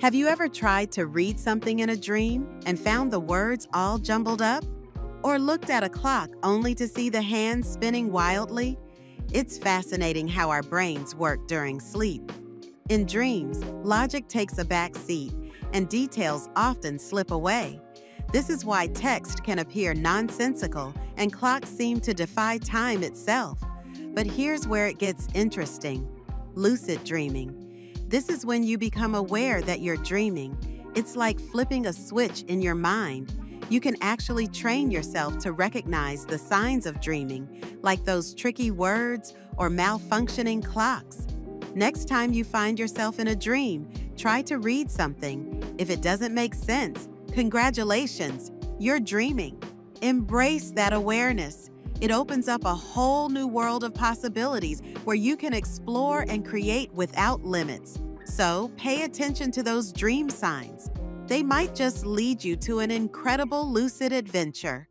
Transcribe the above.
Have you ever tried to read something in a dream and found the words all jumbled up? Or looked at a clock only to see the hands spinning wildly? It's fascinating how our brains work during sleep. In dreams, logic takes a back seat and details often slip away. This is why text can appear nonsensical and clocks seem to defy time itself. But here's where it gets interesting lucid dreaming. This is when you become aware that you're dreaming. It's like flipping a switch in your mind. You can actually train yourself to recognize the signs of dreaming, like those tricky words or malfunctioning clocks. Next time you find yourself in a dream, try to read something. If it doesn't make sense, congratulations, you're dreaming. Embrace that awareness. It opens up a whole new world of possibilities where you can explore and create without limits. So pay attention to those dream signs. They might just lead you to an incredible lucid adventure.